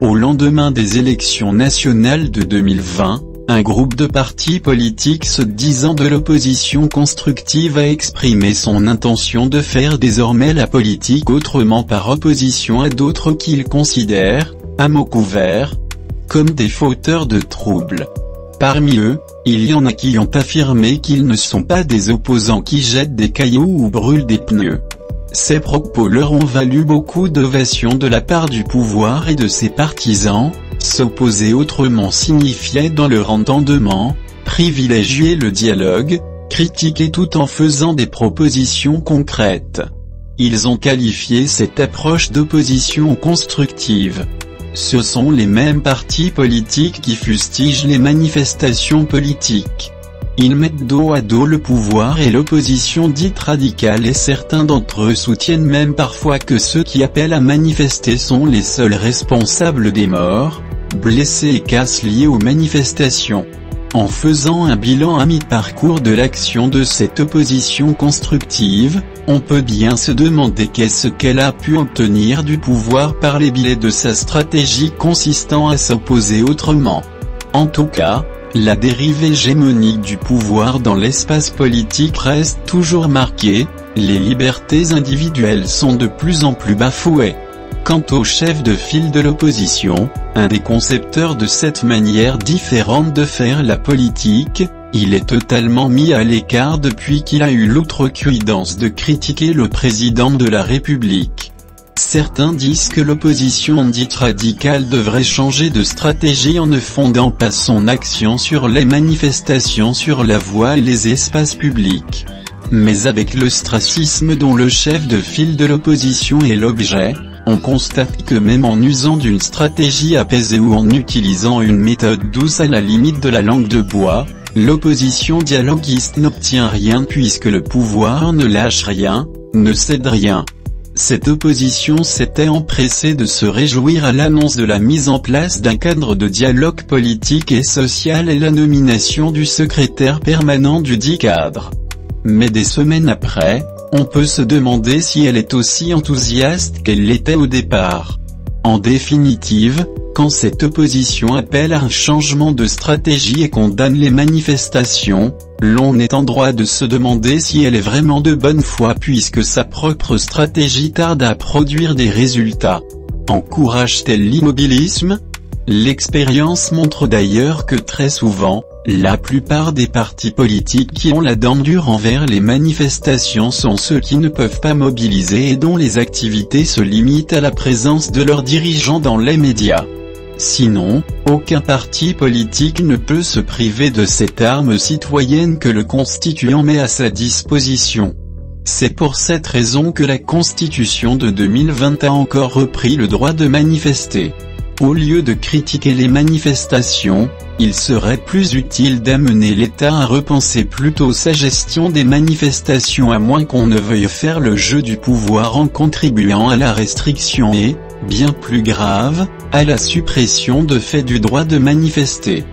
lendemain des élections nationales de 2020, un groupe de partis politiques se disant de l'opposition constructive a exprimé son intention de faire désormais la politique autrement par opposition à d'autres qu'ils considèrent, à mots couverts, comme des fauteurs de troubles. Parmi eux, il y en a qui ont affirmé qu'ils ne sont pas des opposants qui jettent des cailloux ou brûlent des pneus. Ces propos leur ont valu beaucoup d'ovations de la part du pouvoir et de ses partisans, S'opposer autrement signifiait dans leur entendement, privilégier le dialogue, critiquer tout en faisant des propositions concrètes. Ils ont qualifié cette approche d'opposition constructive. Ce sont les mêmes partis politiques qui fustigent les manifestations politiques. Ils mettent dos à dos le pouvoir et l'opposition dite radicale et certains d'entre eux soutiennent même parfois que ceux qui appellent à manifester sont les seuls responsables des morts, blessés et casses liés aux manifestations. En faisant un bilan à mi-parcours de l'action de cette opposition constructive, on peut bien se demander qu'est-ce qu'elle a pu obtenir du pouvoir par les billets de sa stratégie consistant à s'opposer autrement. En tout cas, la dérive hégémonique du pouvoir dans l'espace politique reste toujours marquée, les libertés individuelles sont de plus en plus bafouées. Quant au chef de file de l'opposition, un des concepteurs de cette manière différente de faire la politique, il est totalement mis à l'écart depuis qu'il a eu l'outrecuidance de critiquer le président de la République. Certains disent que l'opposition dite radicale devrait changer de stratégie en ne fondant pas son action sur les manifestations sur la voie et les espaces publics. Mais avec le stracisme dont le chef de file de l'opposition est l'objet, on constate que même en usant d'une stratégie apaisée ou en utilisant une méthode douce à la limite de la langue de bois, l'opposition dialoguiste n'obtient rien puisque le pouvoir ne lâche rien, ne cède rien. Cette opposition s'était empressée de se réjouir à l'annonce de la mise en place d'un cadre de dialogue politique et social et la nomination du secrétaire permanent du dit cadre. Mais des semaines après, on peut se demander si elle est aussi enthousiaste qu'elle l'était au départ. En définitive, quand cette opposition appelle à un changement de stratégie et condamne les manifestations, l'on est en droit de se demander si elle est vraiment de bonne foi puisque sa propre stratégie tarde à produire des résultats. Encourage-t-elle l'immobilisme? L'expérience montre d'ailleurs que très souvent, la plupart des partis politiques qui ont la dent dure envers les manifestations sont ceux qui ne peuvent pas mobiliser et dont les activités se limitent à la présence de leurs dirigeants dans les médias. Sinon, aucun parti politique ne peut se priver de cette arme citoyenne que le constituant met à sa disposition. C'est pour cette raison que la Constitution de 2020 a encore repris le droit de manifester. Au lieu de critiquer les manifestations, il serait plus utile d'amener l'État à repenser plutôt sa gestion des manifestations à moins qu'on ne veuille faire le jeu du pouvoir en contribuant à la restriction et, bien plus grave, à la suppression de fait du droit de manifester.